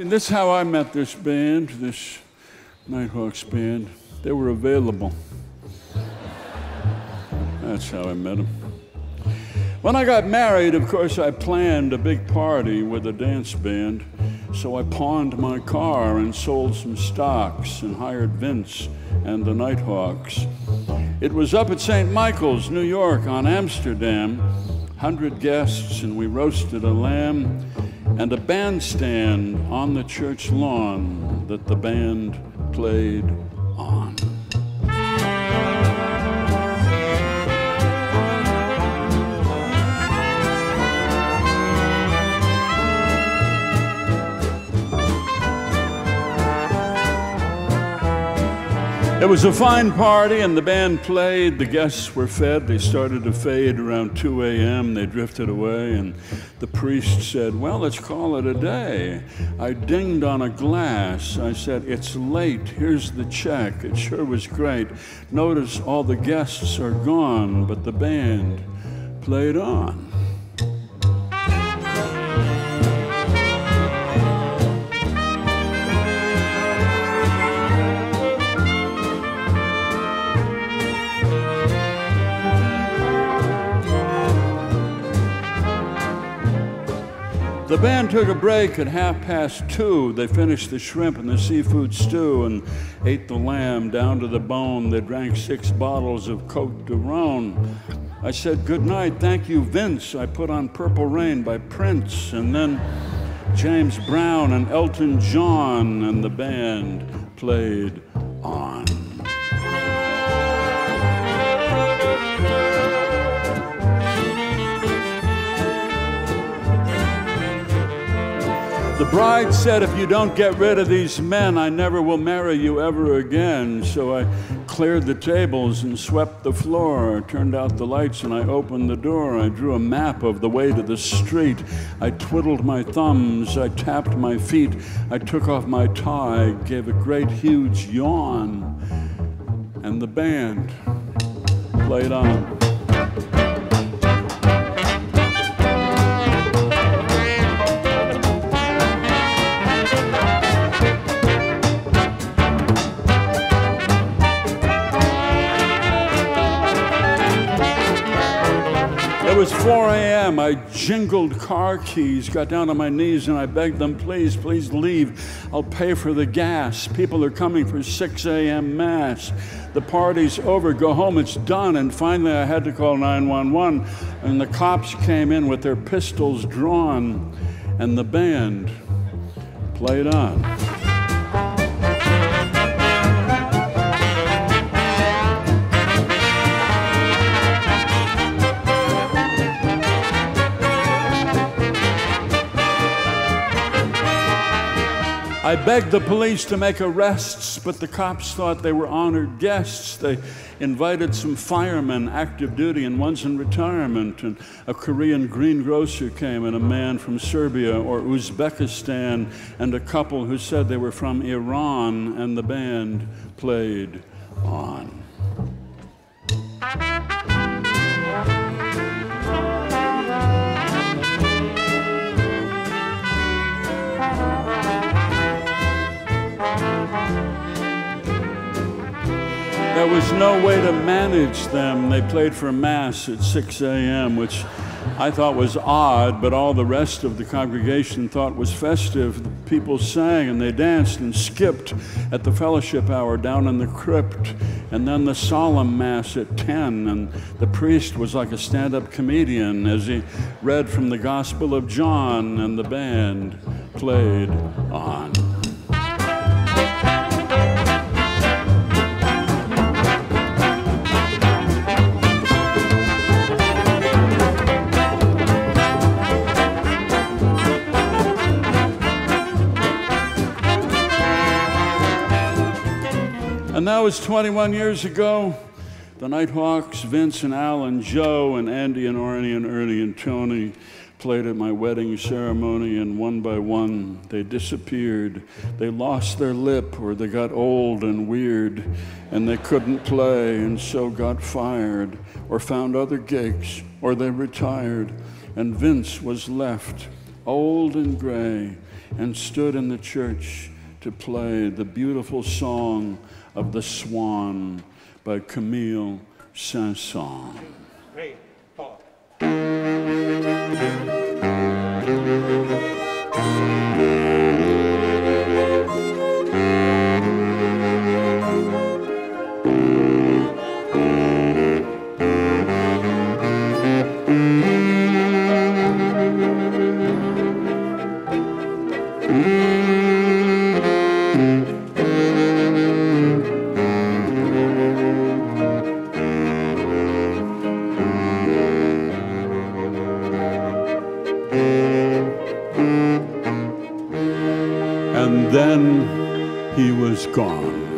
And this is how I met this band, this Nighthawks band. They were available. That's how I met them. When I got married, of course, I planned a big party with a dance band. So I pawned my car and sold some stocks and hired Vince and the Nighthawks. It was up at St. Michael's, New York, on Amsterdam. 100 guests, and we roasted a lamb and a bandstand on the church lawn that the band played on. It was a fine party, and the band played. The guests were fed. They started to fade around 2 a.m. They drifted away, and the priest said, Well, let's call it a day. I dinged on a glass. I said, It's late. Here's the check. It sure was great. Notice all the guests are gone, but the band played on. The band took a break at half past two. They finished the shrimp and the seafood stew and ate the lamb down to the bone. They drank six bottles of Cote de Rhone. I said, Good night, thank you, Vince. I put on Purple Rain by Prince, and then James Brown and Elton John, and the band played on. The bride said, If you don't get rid of these men, I never will marry you ever again. So I cleared the tables and swept the floor, I turned out the lights, and I opened the door. I drew a map of the way to the street. I twiddled my thumbs, I tapped my feet, I took off my tie, gave a great huge yawn, and the band played on. Was 4 a.m. I jingled car keys, got down on my knees, and I begged them, please, please leave. I'll pay for the gas. People are coming for 6 a.m. Mass. The party's over. Go home. It's done. And finally, I had to call 911, and the cops came in with their pistols drawn, and the band played on. I begged the police to make arrests, but the cops thought they were honored guests. They invited some firemen, active duty, and ones in retirement. And a Korean greengrocer came, and a man from Serbia or Uzbekistan, and a couple who said they were from Iran, and the band played on. Was no way to manage them. They played for Mass at 6 a.m., which I thought was odd, but all the rest of the congregation thought was festive. The people sang and they danced and skipped at the fellowship hour down in the crypt, and then the solemn Mass at 10. And the priest was like a stand up comedian as he read from the Gospel of John, and the band played on. And that was 21 years ago. The Nighthawks, Vince and Al and Joe and Andy and Arnie and Ernie and Tony played at my wedding ceremony, and one by one they disappeared. They lost their lip, or they got old and weird, and they couldn't play, and so got fired, or found other gigs, or they retired, and Vince was left, old and gray and stood in the church to play the beautiful song of the Swan by Camille Saint-Saëns. Three, And then he was gone.